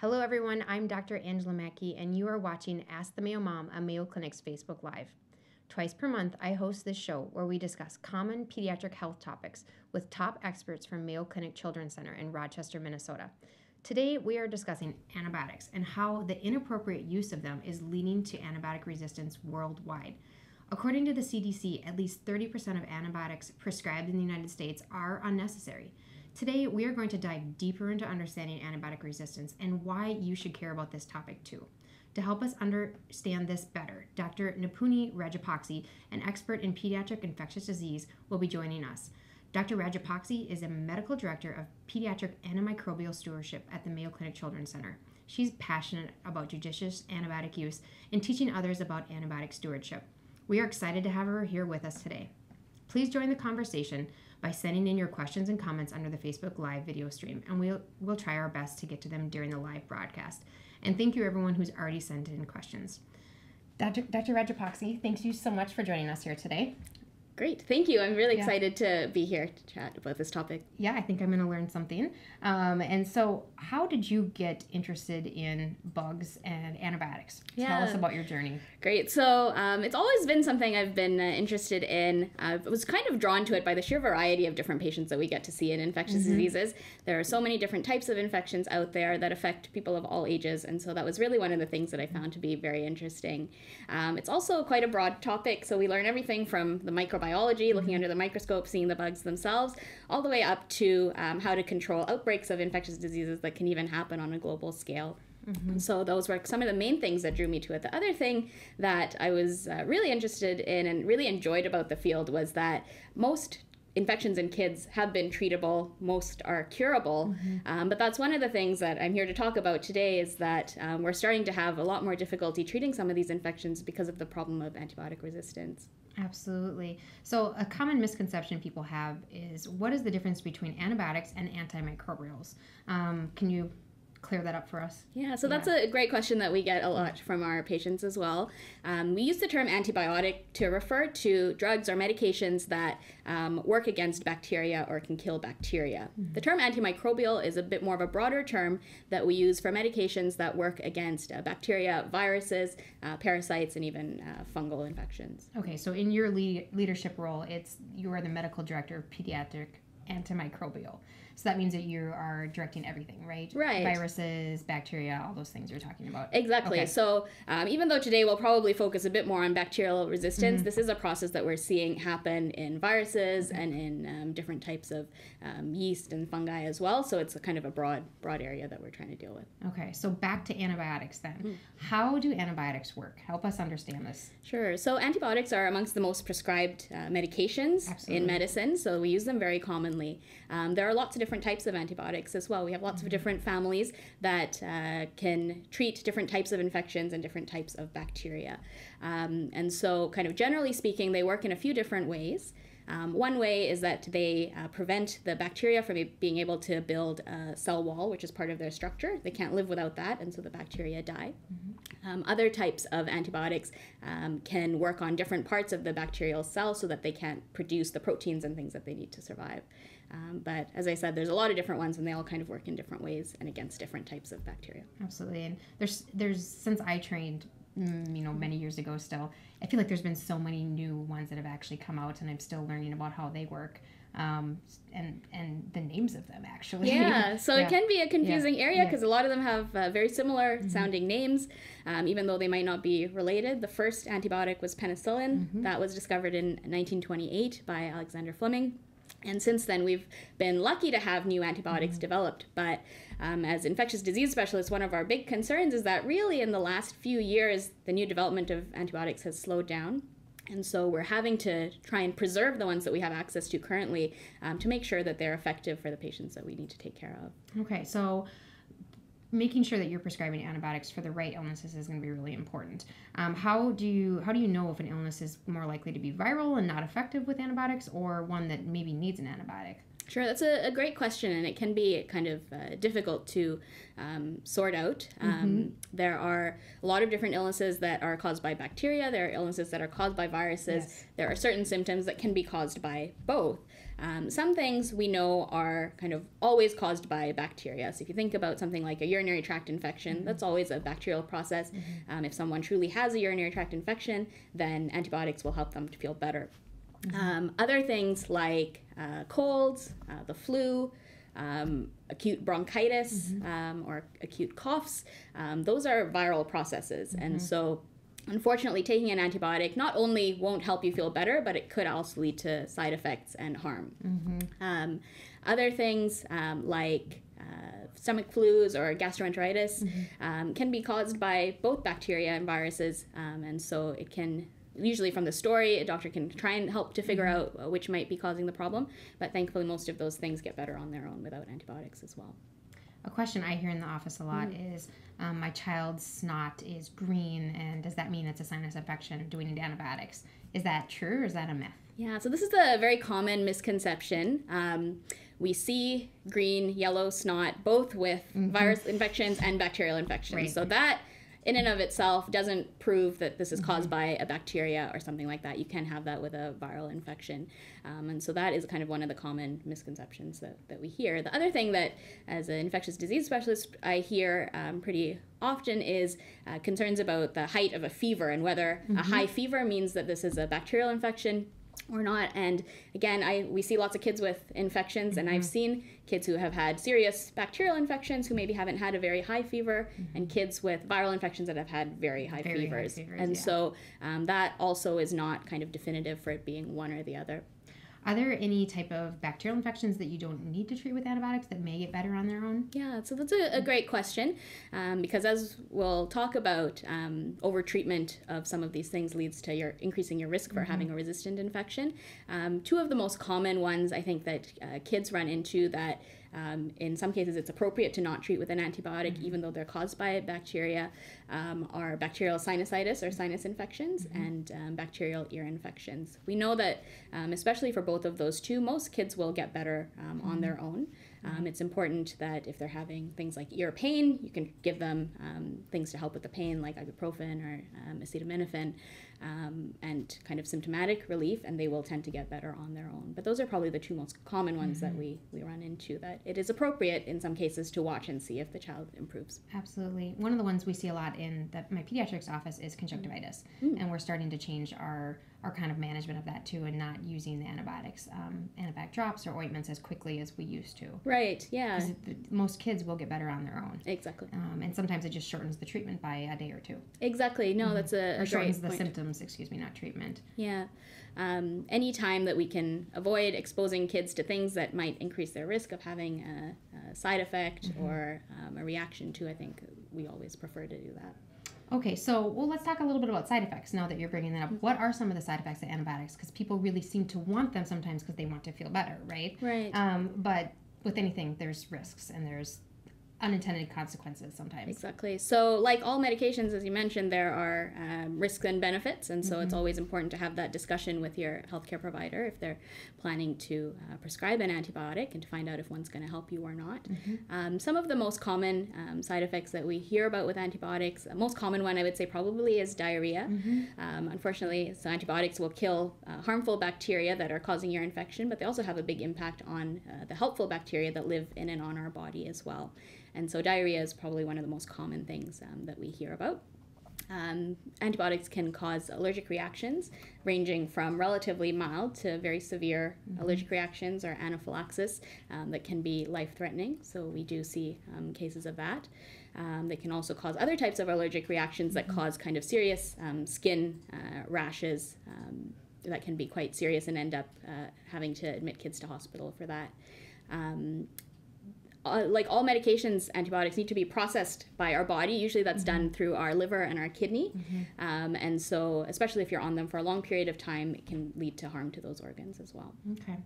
Hello, everyone. I'm Dr. Angela Mattke, and you are watching Ask the Mayo Mom on Mayo Clinic's Facebook Live. Twice per month, I host this show where we discuss common pediatric health topics with top experts from Mayo Clinic Children's Center in Rochester, Minnesota. Today, we are discussing antibiotics and how the inappropriate use of them is leading to antibiotic resistance worldwide. According to the CDC, at least 30% of antibiotics prescribed in the United States are unnecessary. Today, we are going to dive deeper into understanding antibiotic resistance and why you should care about this topic too. To help us understand this better, Dr. Nipunie Rajapakse, an expert in pediatric infectious disease, will be joining us. Dr. Rajapakse is a medical director of pediatric antimicrobial stewardship at the Mayo Clinic Children's Center. She's passionate about judicious antibiotic use and teaching others about antibiotic stewardship. We are excited to have her here with us today. Please join the conversation by sending in your questions and comments under the Facebook Live video stream, and we'll, we'll try our best to get to them during the live broadcast. And thank you, everyone who's already sent in questions. Dr. Dr. Rajapakse, thanks you so much for joining us here today. Great, thank you. I'm really yeah. excited to be here to chat about this topic. Yeah, I think I'm going to learn something. Um, and so, how did you get interested in bugs and antibiotics? Yeah. Tell us about your journey. Great. So, um, it's always been something I've been uh, interested in. I was kind of drawn to it by the sheer variety of different patients that we get to see in infectious mm-hmm. diseases. There are so many different types of infections out there that affect people of all ages, and so that was really one of the things that I found to be very interesting. Um, it's also quite a broad topic, so we learn everything from the microbiome biology, looking under the microscope, seeing the bugs themselves, all the way up to um, how to control outbreaks of infectious diseases that can even happen on a global scale. Mm-hmm. So those were some of the main things that drew me to it. The other thing that I was uh, really interested in and really enjoyed about the field was that most infections in kids have been treatable most are curable mm-hmm. um, but that's one of the things that i'm here to talk about today is that um, we're starting to have a lot more difficulty treating some of these infections because of the problem of antibiotic resistance Absolutely. So, a common misconception people have is what is the difference between antibiotics and antimicrobials? Um, can you clear that up for us? Yeah, so that's a great question that we get a lot from our patients as well. Um, we use the term antibiotic to refer to drugs or medications that um, work against bacteria or can kill bacteria. Mm-hmm. The term antimicrobial is a bit more of a broader term that we use for medications that work against uh, bacteria, viruses, uh, parasites, and even uh, fungal infections. Okay, so in your lead- leadership role, it's you are the medical director of pediatric antimicrobial. So that means that you are directing everything, right? Right. Viruses, bacteria, all those things you're talking about. Exactly. Okay. So um, even though today we'll probably focus a bit more on bacterial resistance, mm-hmm. this is a process that we're seeing happen in viruses mm-hmm. and in um, different types of um, yeast and fungi as well. So it's a kind of a broad, broad area that we're trying to deal with. Okay. So back to antibiotics then. Mm-hmm. How do antibiotics work? Help us understand this. Sure. So antibiotics are amongst the most prescribed uh, medications Absolutely. in medicine. So we use them very commonly. Um, there are lots of different types of antibiotics as well. We have lots of different families that uh, can treat different types of infections and different types of bacteria. Um, and so, kind of generally speaking, they work in a few different ways. Um, one way is that they uh, prevent the bacteria from being able to build a cell wall, which is part of their structure. They can't live without that, and so the bacteria die. Mm-hmm. Um, other types of antibiotics um, can work on different parts of the bacterial cell so that they can't produce the proteins and things that they need to survive. Um, but as I said, there's a lot of different ones, and they all kind of work in different ways and against different types of bacteria. Absolutely, and there's there's since I trained, you know, many years ago. Still, I feel like there's been so many new ones that have actually come out, and I'm still learning about how they work. Um, and and the names of them actually. Yeah, so yeah. it can be a confusing yeah. area because yeah. a lot of them have uh, very similar mm-hmm. sounding names, um, even though they might not be related. The first antibiotic was penicillin. Mm-hmm. That was discovered in 1928 by Alexander Fleming. And since then, we've been lucky to have new antibiotics mm-hmm. developed. But um, as infectious disease specialists, one of our big concerns is that really in the last few years, the new development of antibiotics has slowed down. And so we're having to try and preserve the ones that we have access to currently um, to make sure that they're effective for the patients that we need to take care of. Okay, so making sure that you're prescribing antibiotics for the right illnesses is going to be really important. Um, how do you how do you know if an illness is more likely to be viral and not effective with antibiotics, or one that maybe needs an antibiotic? Sure, that's a, a great question, and it can be kind of uh, difficult to um, sort out. Um, mm-hmm. There are a lot of different illnesses that are caused by bacteria, there are illnesses that are caused by viruses, yes. there are certain symptoms that can be caused by both. Um, some things we know are kind of always caused by bacteria. So if you think about something like a urinary tract infection, mm-hmm. that's always a bacterial process. Mm-hmm. Um, if someone truly has a urinary tract infection, then antibiotics will help them to feel better. Mm-hmm. Um, other things like uh, colds, uh, the flu, um, acute bronchitis, mm-hmm. um, or acute coughs, um, those are viral processes. Mm-hmm. And so Unfortunately, taking an antibiotic not only won't help you feel better, but it could also lead to side effects and harm. Mm-hmm. Um, other things um, like uh, stomach flus or gastroenteritis mm-hmm. um, can be caused by both bacteria and viruses, um, and so it can. Usually, from the story, a doctor can try and help to figure mm-hmm. out which might be causing the problem, but thankfully, most of those things get better on their own without antibiotics as well. A question I hear in the office a lot mm. is um, my child's snot is green, and does that mean it's a sinus infection? Do we need antibiotics? Is that true or is that a myth? Yeah, so this is a very common misconception. Um, we see green, yellow snot both with mm-hmm. virus infections and bacterial infections. Right. So that in and of itself doesn't prove that this is caused mm-hmm. by a bacteria or something like that. You can have that with a viral infection. Um, and so that is kind of one of the common misconceptions that, that we hear. The other thing that, as an infectious disease specialist, I hear um, pretty often is uh, concerns about the height of a fever and whether mm-hmm. a high fever means that this is a bacterial infection or not. And again, I we see lots of kids with infections, mm-hmm. and I've mm-hmm. seen kids who have had serious bacterial infections who maybe haven't had a very high fever, mm-hmm. and kids with viral infections that have had very high very fevers. High fevers and yeah. so um, that also is not kind of definitive for it being one or the other. Are there any type of bacterial infections that you don't need to treat with antibiotics that may get better on their own? Yeah, so that's a, a great question um, because as we'll talk about, um, over treatment of some of these things leads to your increasing your risk for mm-hmm. having a resistant infection. Um, two of the most common ones I think that uh, kids run into that um, in some cases, it's appropriate to not treat with an antibiotic, mm-hmm. even though they're caused by bacteria, um, are bacterial sinusitis or sinus infections mm-hmm. and um, bacterial ear infections. We know that, um, especially for both of those two, most kids will get better um, on mm-hmm. their own. Um, it's important that if they're having things like ear pain, you can give them um, things to help with the pain, like ibuprofen or um, acetaminophen, um, and kind of symptomatic relief, and they will tend to get better on their own. But those are probably the two most common ones mm-hmm. that we, we run into that it is appropriate in some cases to watch and see if the child improves. Absolutely. One of the ones we see a lot in the, my pediatrics office is conjunctivitis, mm-hmm. and we're starting to change our our kind of management of that too, and not using the antibiotics, um, antibiotic drops or ointments as quickly as we used to. Right. Yeah. Most kids will get better on their own. Exactly. Um, and sometimes it just shortens the treatment by a day or two. Exactly. No, mm-hmm. that's a, or shortens the point. symptoms. Excuse me, not treatment. Yeah. Um, any time that we can avoid exposing kids to things that might increase their risk of having a, a side effect mm-hmm. or um, a reaction to, I think we always prefer to do that. Okay, so well, let's talk a little bit about side effects now that you're bringing that up. What are some of the side effects of antibiotics? Because people really seem to want them sometimes because they want to feel better, right? Right. Um, but with anything, there's risks and there's unintended consequences sometimes. Exactly. So, like all medications, as you mentioned, there are um, risks and benefits, and so mm-hmm. it's always important to have that discussion with your healthcare provider if they're planning to uh, prescribe an antibiotic and to find out if one's going to help you or not. Mm-hmm. Um, some of the most common um, side effects that we hear about with antibiotics, the most common one I would say probably is diarrhea. Mm-hmm. Um, unfortunately, so antibiotics will kill uh, harmful bacteria that are causing your infection, but they also have a big impact on uh, the helpful bacteria that live in and on our body as well. And so diarrhea is probably one of the most common things um, that we hear about. Um, antibiotics can cause allergic reactions ranging from relatively mild to very severe mm-hmm. allergic reactions or anaphylaxis um, that can be life threatening. So, we do see um, cases of that. Um, they can also cause other types of allergic reactions that mm-hmm. cause kind of serious um, skin uh, rashes um, that can be quite serious and end up uh, having to admit kids to hospital for that. Um, uh, like all medications, antibiotics need to be processed by our body. Usually that's mm-hmm. done through our liver and our kidney. Mm-hmm. Um, and so, especially if you're on them for a long period of time, it can lead to harm to those organs as well. Okay.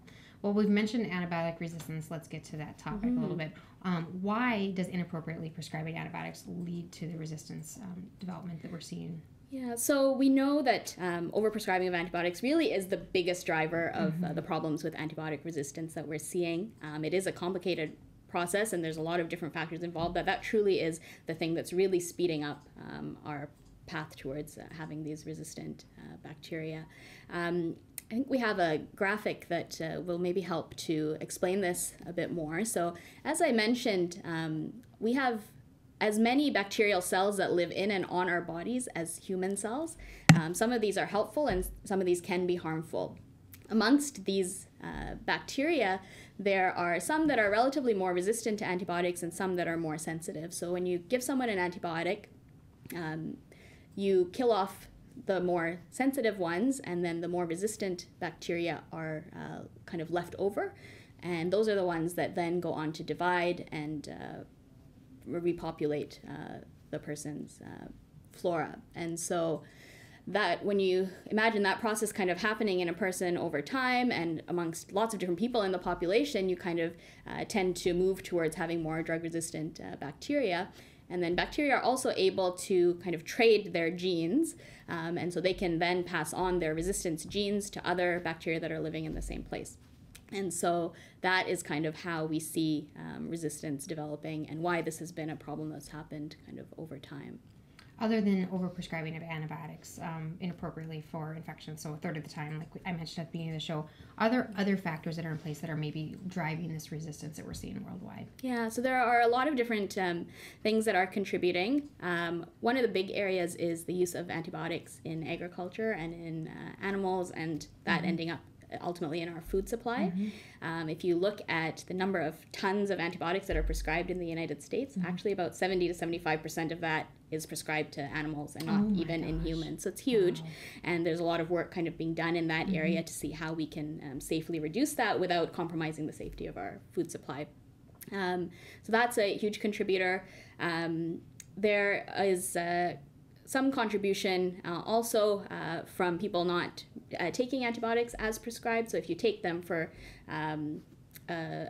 Well, we've mentioned antibiotic resistance. Let's get to that topic mm-hmm. a little bit. Um, why does inappropriately prescribing antibiotics lead to the resistance um, development that we're seeing? Yeah, so we know that um, overprescribing of antibiotics really is the biggest driver of mm-hmm. uh, the problems with antibiotic resistance that we're seeing. Um, it is a complicated process, and there's a lot of different factors involved. But that truly is the thing that's really speeding up um, our path towards uh, having these resistant uh, bacteria. Um, I think we have a graphic that uh, will maybe help to explain this a bit more. So, as I mentioned, um, we have as many bacterial cells that live in and on our bodies as human cells. Um, some of these are helpful and some of these can be harmful. Amongst these uh, bacteria, there are some that are relatively more resistant to antibiotics and some that are more sensitive. So when you give someone an antibiotic, um, you kill off the more sensitive ones, and then the more resistant bacteria are uh, kind of left over. And those are the ones that then go on to divide and uh, repopulate uh, the person's uh, flora. And so that when you imagine that process kind of happening in a person over time and amongst lots of different people in the population, you kind of uh, tend to move towards having more drug resistant uh, bacteria. And then bacteria are also able to kind of trade their genes. Um, and so they can then pass on their resistance genes to other bacteria that are living in the same place. And so that is kind of how we see um, resistance developing and why this has been a problem that's happened kind of over time. Other than overprescribing of antibiotics um, inappropriately for infections, so a third of the time, like I mentioned at the beginning of the show, are there other factors that are in place that are maybe driving this resistance that we're seeing worldwide? Yeah, so there are a lot of different um, things that are contributing. Um, one of the big areas is the use of antibiotics in agriculture and in uh, animals, and that mm-hmm. ending up ultimately in our food supply. Mm-hmm. Um, if you look at the number of tons of antibiotics that are prescribed in the United States, mm-hmm. actually about 70 to 75% of that is prescribed to animals and not oh even gosh. in humans. So it's huge. Wow. And there's a lot of work kind of being done in that mm-hmm. area to see how we can um, safely reduce that without compromising the safety of our food supply. Um, so that's a huge contributor. Um, there is uh, some contribution uh, also uh, from people not uh, taking antibiotics as prescribed. So if you take them for um, uh,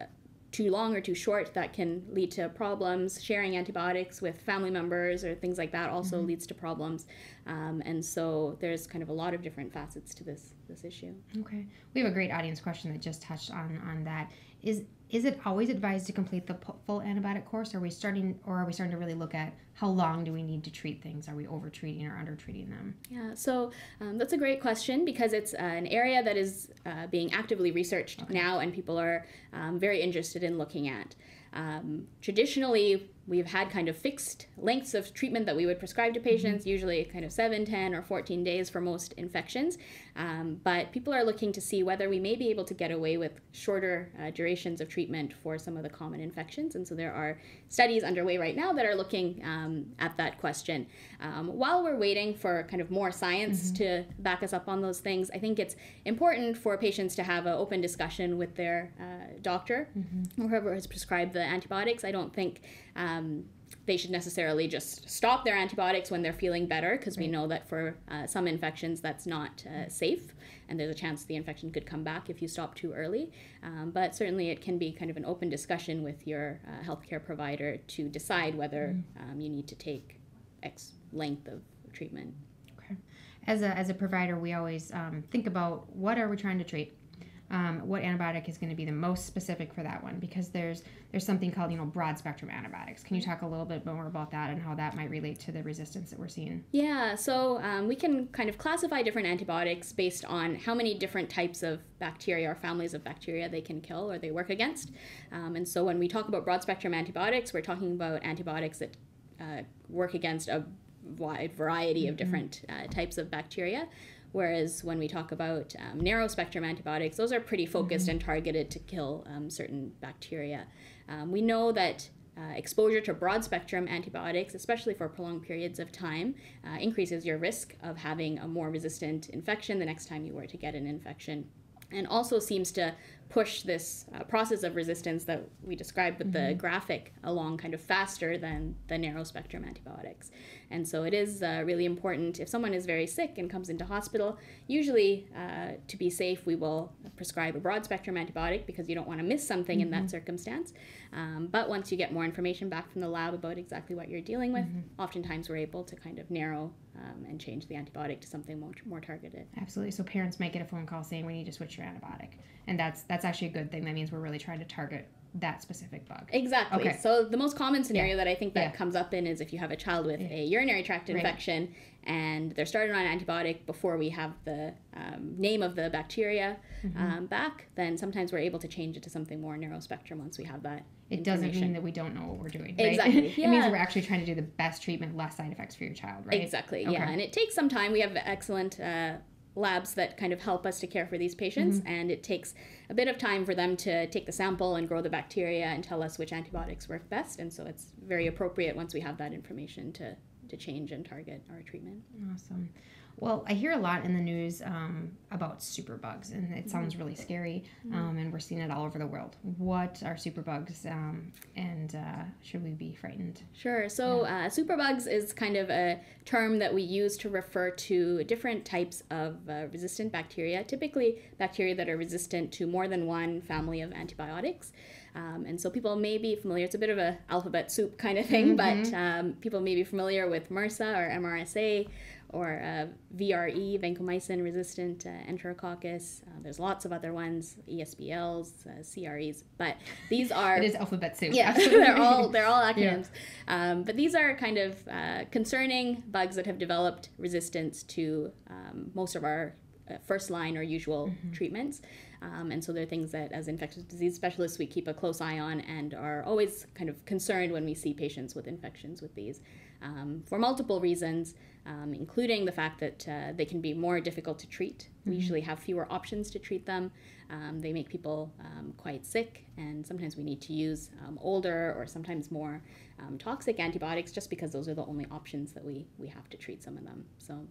too long or too short, that can lead to problems. Sharing antibiotics with family members or things like that also mm-hmm. leads to problems. Um, and so there's kind of a lot of different facets to this this issue. Okay, we have a great audience question that just touched on on that. Is is it always advised to complete the full antibiotic course? Are we starting, or are we starting to really look at how long do we need to treat things? Are we over treating or under treating them? Yeah, so um, that's a great question because it's uh, an area that is uh, being actively researched okay. now, and people are um, very interested in looking at. Um, traditionally, we've had kind of fixed lengths of treatment that we would prescribe to mm-hmm. patients, usually kind of 7, 10, or 14 days for most infections. Um, but people are looking to see whether we may be able to get away with shorter uh, durations of treatment for some of the common infections. And so there are studies underway right now that are looking um, at that question. Um, while we're waiting for kind of more science mm-hmm. to back us up on those things, I think it's important for patients to have an open discussion with their uh, doctor, mm-hmm. whoever has prescribed the antibiotics. I don't think um, they should necessarily just stop their antibiotics when they're feeling better because right. we know that for uh, some infections that's not uh, safe and there's a chance the infection could come back if you stop too early. Um, but certainly it can be kind of an open discussion with your uh, healthcare provider to decide whether mm. um, you need to take X length of treatment. Okay. As a, as a provider, we always um, think about what are we trying to treat? Um, what antibiotic is going to be the most specific for that one because there's there's something called you know broad spectrum antibiotics. Can you talk a little bit more about that and how that might relate to the resistance that we're seeing? Yeah so um, we can kind of classify different antibiotics based on how many different types of bacteria or families of bacteria they can kill or they work against. Um, and so when we talk about broad spectrum antibiotics we're talking about antibiotics that uh, work against a wide variety of mm-hmm. different uh, types of bacteria Whereas when we talk about um, narrow spectrum antibiotics, those are pretty focused mm-hmm. and targeted to kill um, certain bacteria. Um, we know that uh, exposure to broad spectrum antibiotics, especially for prolonged periods of time, uh, increases your risk of having a more resistant infection the next time you were to get an infection, and also seems to push this uh, process of resistance that we described with mm-hmm. the graphic along kind of faster than the narrow spectrum antibiotics. And so it is uh, really important if someone is very sick and comes into hospital, usually uh, to be safe, we will prescribe a broad spectrum antibiotic because you don't want to miss something mm-hmm. in that mm-hmm. circumstance. Um, but once you get more information back from the lab about exactly what you're dealing with, mm-hmm. oftentimes we're able to kind of narrow um, and change the antibiotic to something more, more targeted. Absolutely. So parents might get a phone call saying we need to switch your antibiotic, and that's that's actually a good thing. That means we're really trying to target that specific bug. Exactly. Okay. So the most common scenario yeah. that I think that yeah. comes up in is if you have a child with yeah. a urinary tract infection right. and they're started on antibiotic before we have the um, name of the bacteria mm-hmm. um, back, then sometimes we're able to change it to something more narrow spectrum once we have that. It doesn't mean that we don't know what we're doing. Right? Exactly. it means we're actually trying to do the best treatment, less side effects for your child, right? Exactly. Okay. Yeah, and it takes some time. We have excellent. Uh, labs that kind of help us to care for these patients mm-hmm. and it takes a bit of time for them to take the sample and grow the bacteria and tell us which antibiotics work best and so it's very appropriate once we have that information to to change and target our treatment awesome well, I hear a lot in the news um, about superbugs, and it sounds really scary, mm-hmm. um, and we're seeing it all over the world. What are superbugs, um, and uh, should we be frightened? Sure. So, yeah. uh, superbugs is kind of a term that we use to refer to different types of uh, resistant bacteria, typically bacteria that are resistant to more than one family of antibiotics. Um, and so people may be familiar, it's a bit of a alphabet soup kind of thing, mm-hmm. but um, people may be familiar with MRSA or MRSA or uh, VRE, vancomycin resistant uh, enterococcus. Uh, there's lots of other ones, ESBLs, uh, CREs, but these are it is alphabet soup. Yeah, they're all they're all acronyms. Yeah. Um, but these are kind of uh, concerning bugs that have developed resistance to um, most of our uh, first line or usual mm-hmm. treatments. Um, and so they're things that, as infectious disease specialists, we keep a close eye on and are always kind of concerned when we see patients with infections with these um, for multiple reasons, um, including the fact that uh, they can be more difficult to treat. Mm-hmm. We usually have fewer options to treat them. Um, they make people um, quite sick, and sometimes we need to use um, older or sometimes more um, toxic antibiotics just because those are the only options that we, we have to treat some of them. So,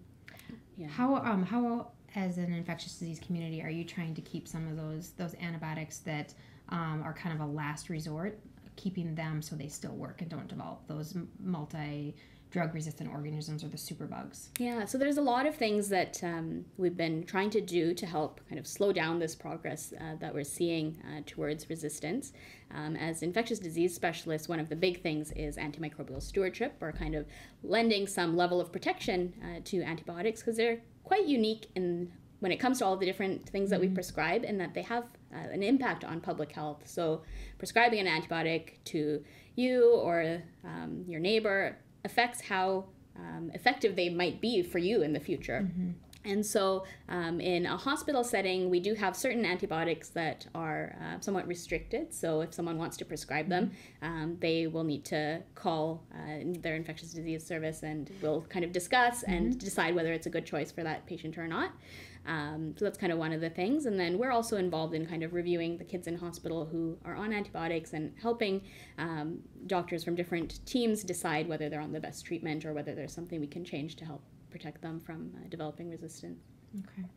yeah. How, um, how as an infectious disease community, are you trying to keep some of those those antibiotics that um, are kind of a last resort, keeping them so they still work and don't develop those multi drug resistant organisms or the superbugs? Yeah, so there's a lot of things that um, we've been trying to do to help kind of slow down this progress uh, that we're seeing uh, towards resistance. Um, as infectious disease specialists, one of the big things is antimicrobial stewardship or kind of lending some level of protection uh, to antibiotics because they're quite unique in when it comes to all the different things that we mm-hmm. prescribe and that they have uh, an impact on public health. So, prescribing an antibiotic to you or um, your neighbor affects how um, effective they might be for you in the future. Mm-hmm. And so, um, in a hospital setting, we do have certain antibiotics that are uh, somewhat restricted. So, if someone wants to prescribe them, um, they will need to call uh, their infectious disease service and we'll kind of discuss mm-hmm. and decide whether it's a good choice for that patient or not. Um, so that's kind of one of the things. And then we're also involved in kind of reviewing the kids in hospital who are on antibiotics and helping um, doctors from different teams decide whether they're on the best treatment or whether there's something we can change to help protect them from uh, developing resistance. Okay.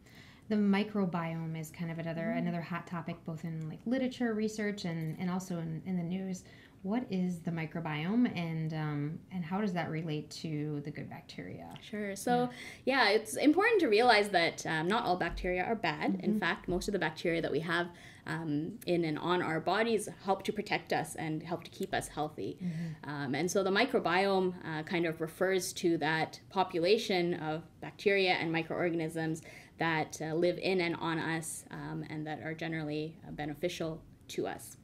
The microbiome is kind of another mm-hmm. another hot topic both in like literature research and, and also in, in the news what is the microbiome and um, and how does that relate to the good bacteria sure so yeah, yeah it's important to realize that um, not all bacteria are bad mm-hmm. in fact most of the bacteria that we have um, in and on our bodies help to protect us and help to keep us healthy mm-hmm. Um, and so the microbiome uh, kind of refers to that population of bacteria and microorganisms that uh, live in and on us um, and that are generally uh, beneficial to us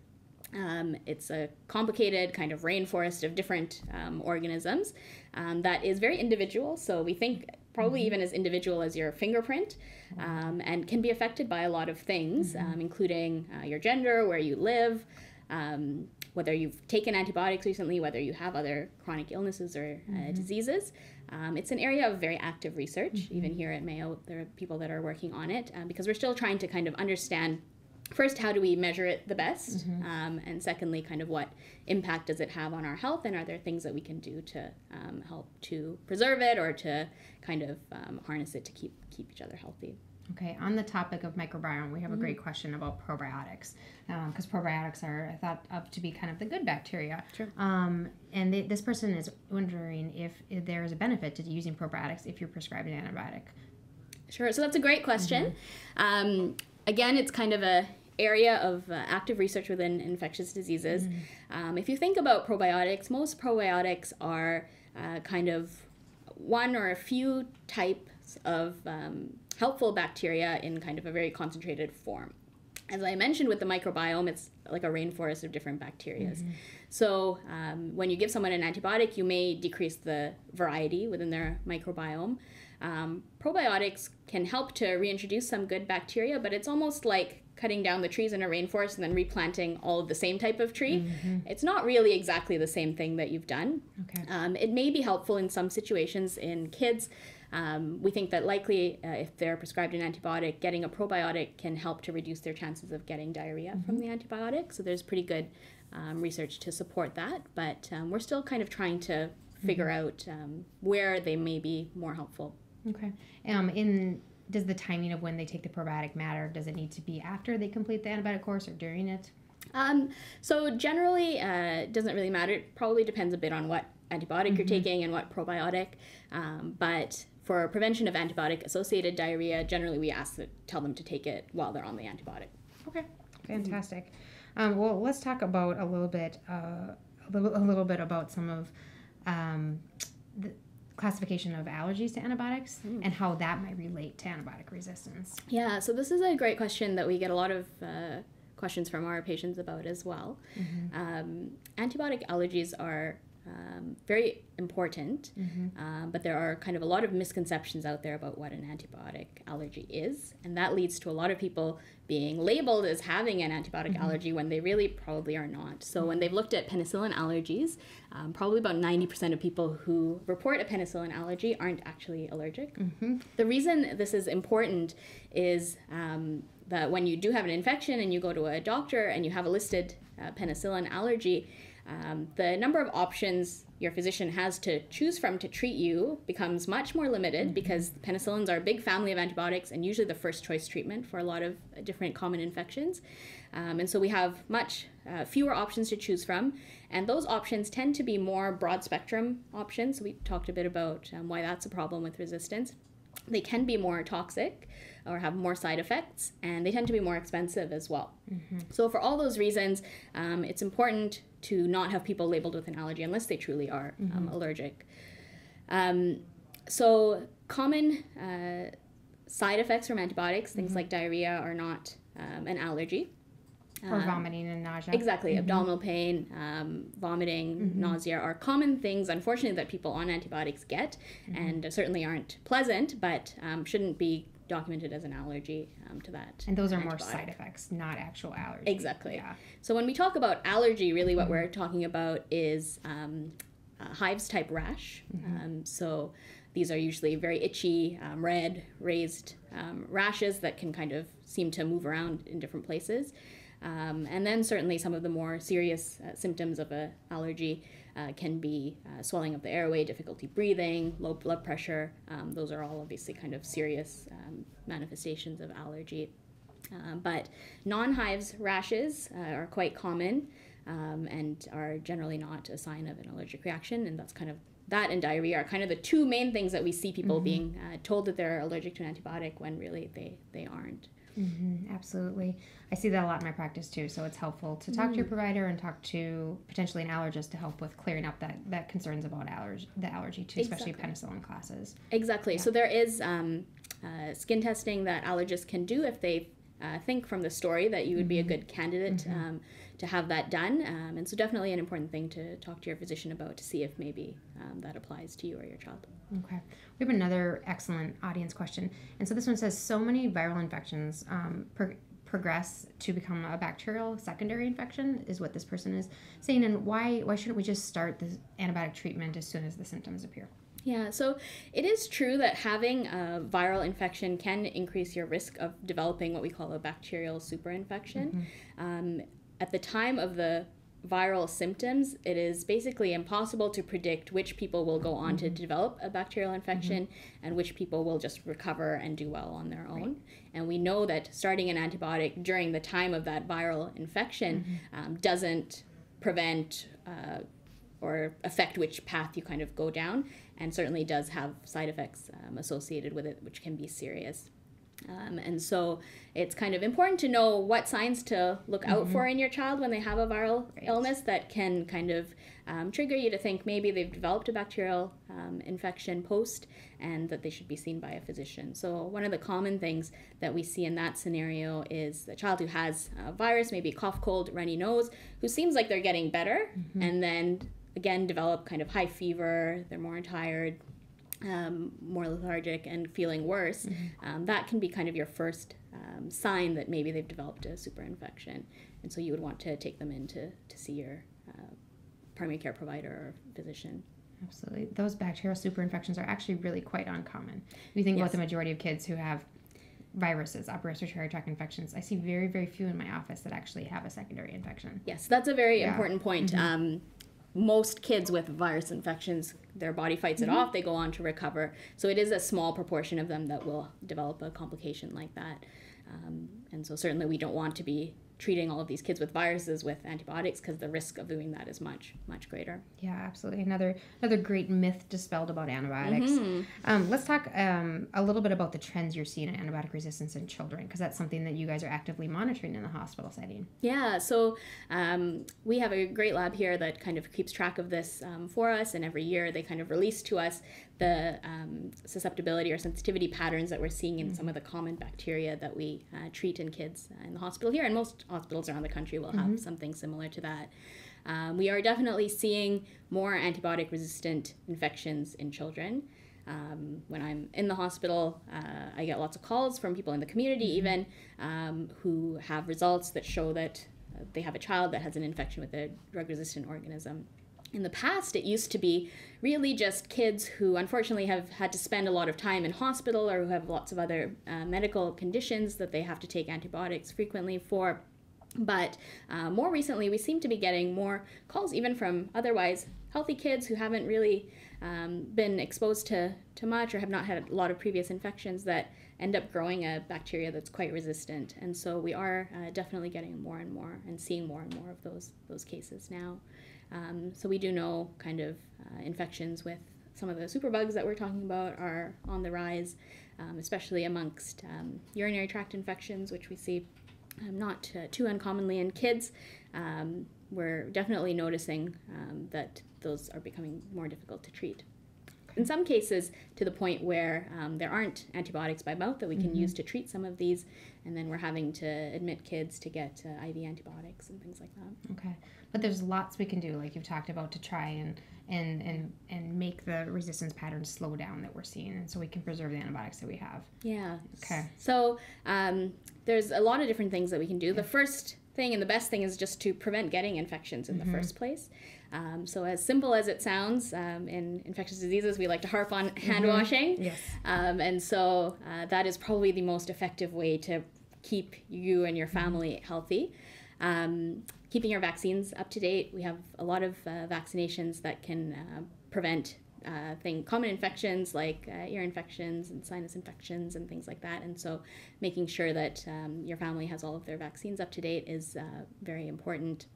um, it's a complicated kind of rainforest of different um, organisms um, that is very individual. So we think probably mm-hmm. even as individual as your fingerprint um, and can be affected by a lot of things, mm-hmm. Um, including uh, your gender, where you live. Um, whether you've taken antibiotics recently, whether you have other chronic illnesses or uh, mm-hmm. diseases. Um, it's an area of very active research. Mm-hmm. Even here at Mayo, there are people that are working on it um, because we're still trying to kind of understand first how do we measure it the best mm-hmm. um, and secondly kind of what impact does it have on our health and are there things that we can do to um, help to preserve it or to kind of um, harness it to keep keep each other healthy Okay, on the topic of microbiome, we have a great question about probiotics because probiotics are thought of to be kind of the good bacteria. Sure. Um, and they, this person is wondering if, if there is a benefit to using probiotics if you're prescribed an antibiotic. Sure. So that's a great question. Um, again, it's kind of a area of uh, active research within infectious diseases. Um, if you think about probiotics, most probiotics are uh, kind of one or a few types of um, helpful bacteria in kind of a very concentrated form. As I mentioned with the microbiome, it's like a rainforest of different bacteria. So um, when you give someone an antibiotic, you may decrease the variety within their microbiome. Um, probiotics can help to reintroduce some good bacteria, but it's almost like cutting down the trees in a rainforest and then replanting all of the same type of tree. It's not really exactly the same thing that you've done. Okay. Um, it may be helpful in some situations in kids. Um, we think that likely, uh, if they're prescribed an antibiotic, getting a probiotic can help to reduce their chances of getting diarrhea from the antibiotic. So there's pretty good um, research to support that, but um, we're still kind of trying to figure out um, where they may be more helpful. Okay. Um, in does the timing of when they take the probiotic matter? Does it need to be after they complete the antibiotic course or during it? Um, so generally, uh, it doesn't really matter. It probably depends a bit on what antibiotic you're taking and what probiotic. Um, but for prevention of antibiotic-associated diarrhea, generally we ask that tell them to take it while they're on the antibiotic. Okay, fantastic. Um, well, let's talk about a little bit, uh, a little, a little bit about some of um, the classification of allergies to antibiotics and how that might relate to antibiotic resistance. Yeah, so this is a great question that we get a lot of uh, questions from our patients about as well. Um, antibiotic allergies are um, very important, um, but there are kind of a lot of misconceptions out there about what an antibiotic allergy is, and that leads to a lot of people being labeled as having an antibiotic allergy when they really probably are not. So when they've looked at penicillin allergies, um, probably about 90% of people who report a penicillin allergy aren't actually allergic. The reason this is important is um, that when you do have an infection and you go to a doctor and you have a listed uh, penicillin allergy, um, the number of options your physician has to choose from to treat you becomes much more limited because penicillins are a big family of antibiotics and usually the first choice treatment for a lot of uh, different common infections. Um, and so we have much uh, fewer options to choose from, and those options tend to be more broad spectrum options. So we talked a bit about um, why that's a problem with resistance. They can be more toxic or have more side effects, and they tend to be more expensive as well. So, for all those reasons, um, it's important to not have people labeled with an allergy unless they truly are um, allergic. Um, so, common uh, side effects from antibiotics, things like diarrhea, are not um, an allergy. Or Um, vomiting and nausea. Exactly. Abdominal pain, um, vomiting, nausea are common things, unfortunately, that people on antibiotics get and certainly aren't pleasant, but um, shouldn't be documented as an allergy um, to that. And those are more side effects, not actual allergies. Exactly. Yeah. So when we talk about allergy, really what we're talking about is um, uh, hives type rash. Um, so these are usually very itchy, um, red, raised um, rashes that can kind of seem to move around in different places. Um, and then certainly some of the more serious uh, symptoms of a allergy uh, can be uh, swelling of the airway, difficulty breathing, low blood pressure. Um, those are all obviously kind of serious um, manifestations of allergy. Um, but non-hives rashes uh, are quite common um, and are generally not a sign of an allergic reaction, and that's kind of that and diarrhea are kind of the two main things that we see people being uh, told that they're allergic to an antibiotic when really they they aren't. Mm, absolutely. I see that a lot in my practice too. So it's helpful to talk to your provider and talk to potentially an allergist to help with clearing up that, that concerns about allergy, the allergy to especially penicillin classes. Exactly. So there is um, uh, skin testing that allergists can do if they uh, think from the story that you would be a good candidate um, to have that done. Um, and so definitely an important thing to talk to your physician about to see if maybe um, that applies to you or your child. Okay. We have another excellent audience question. And so this one says so many viral infections um, pro- progress to become a bacterial secondary infection is what this person is saying and why why shouldn't we just start the antibiotic treatment as soon as the symptoms appear? Yeah, so it is true that having a viral infection can increase your risk of developing what we call a bacterial superinfection. Um, at the time of the viral symptoms, it is basically impossible to predict which people will go on to develop a bacterial infection and which people will just recover and do well on their own. And we know that starting an antibiotic during the time of that viral infection um, doesn't prevent uh, or affect which path you kind of go down, and certainly does have side effects um, associated with it, which can be serious. Um, and so it's kind of important to know what signs to look out for in your child when they have a viral illness that can kind of um, trigger you to think maybe they've developed a bacterial um, infection post and that they should be seen by a physician. So, one of the common things that we see in that scenario is a child who has a virus, maybe cough, cold, runny nose, who seems like they're getting better and then again develop kind of high fever, they're more tired, um, more lethargic and feeling worse, um, that can be kind of your first um, sign that maybe they've developed a super infection. And so you would want to take them in to, to see your uh, primary care provider or physician. Absolutely. Those bacterial superinfections are actually really quite uncommon. We think about the majority of kids who have viruses, upper respiratory tract infections. I see very, very few in my office that actually have a secondary infection. Yes, that's a very Yeah. important point. Um, most kids with virus infections, their body fights it off, they go on to recover. So it is a small proportion of them that will develop a complication like that. Um, and so certainly we don't want to be treating all of these kids with viruses with antibiotics because the risk of doing that is much, much greater. Yeah, absolutely. Another another great myth dispelled about antibiotics. Mm-hmm. Um, let's talk um, a little bit about the trends you're seeing in antibiotic resistance in children, because that's something that you guys are actively monitoring in the hospital setting. Yeah, so um, we have a great lab here that kind of keeps track of this um, for us, and every year they kind of release to us the um, susceptibility or sensitivity patterns that we're seeing in some of the common bacteria that we uh, treat in kids uh, in the hospital here, and most hospitals around the country will have something similar to that. Um, we are definitely seeing more antibiotic resistant infections in children. Um, when I'm in the hospital, uh, I get lots of calls from people in the community, even um, who have results that show that uh, they have a child that has an infection with a drug resistant organism. In the past, it used to be really just kids who unfortunately have had to spend a lot of time in hospital or who have lots of other uh, medical conditions that they have to take antibiotics frequently for. But uh, more recently, we seem to be getting more calls, even from otherwise healthy kids who haven't really um, been exposed to, to much or have not had a lot of previous infections that end up growing a bacteria that's quite resistant. And so we are uh, definitely getting more and more and seeing more and more of those, those cases now. Um, so we do know kind of uh, infections with some of the superbugs that we're talking about are on the rise, um, especially amongst um, urinary tract infections, which we see um, not uh, too uncommonly in kids. Um, we're definitely noticing um, that those are becoming more difficult to treat. In some cases, to the point where um, there aren't antibiotics by mouth that we can use to treat some of these, and then we're having to admit kids to get uh, IV antibiotics and things like that. Okay, but there's lots we can do, like you've talked about, to try and and and and make the resistance patterns slow down that we're seeing, and so we can preserve the antibiotics that we have. Yeah. Okay. So um, there's a lot of different things that we can do. The first thing and the best thing is just to prevent getting infections in the first place. Um, so as simple as it sounds, um, in infectious diseases, we like to harp on hand washing. Yes. Um, and so uh, that is probably the most effective way to keep you and your family healthy. Um, keeping your vaccines up to date. We have a lot of uh, vaccinations that can uh, prevent uh, thing, common infections like uh, ear infections and sinus infections and things like that. And so making sure that um, your family has all of their vaccines up to date is uh, very important.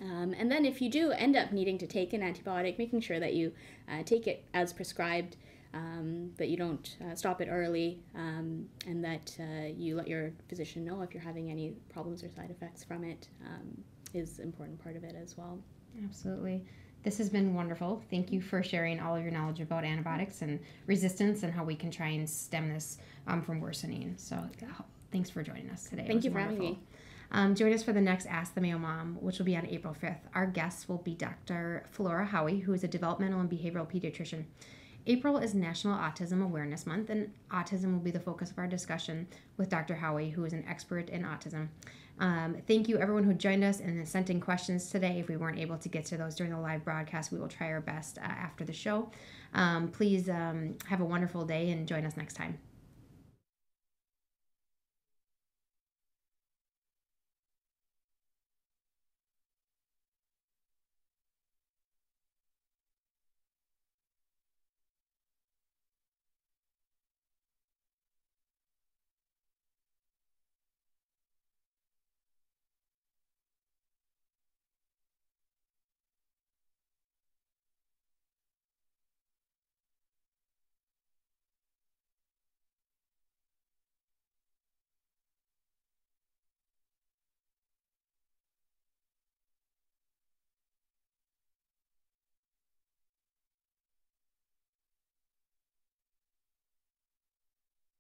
Um, and then, if you do end up needing to take an antibiotic, making sure that you uh, take it as prescribed, um, that you don't uh, stop it early, um, and that uh, you let your physician know if you're having any problems or side effects from it, um, is an important part of it as well. Absolutely. This has been wonderful. Thank you for sharing all of your knowledge about antibiotics and resistance and how we can try and stem this um, from worsening. So, thanks for joining us today. Thank you for having wonderful. me. Um, join us for the next Ask the Mayo Mom, which will be on April 5th. Our guests will be Dr. Flora Howie, who is a developmental and behavioral pediatrician. April is National Autism Awareness Month, and autism will be the focus of our discussion with Dr. Howie, who is an expert in autism. Um, thank you, everyone who joined us and sent in questions today. If we weren't able to get to those during the live broadcast, we will try our best uh, after the show. Um, please um, have a wonderful day and join us next time.